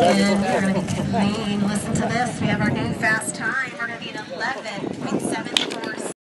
And we're going to be listen to this. We have our new fast time. We're going to be at 11.7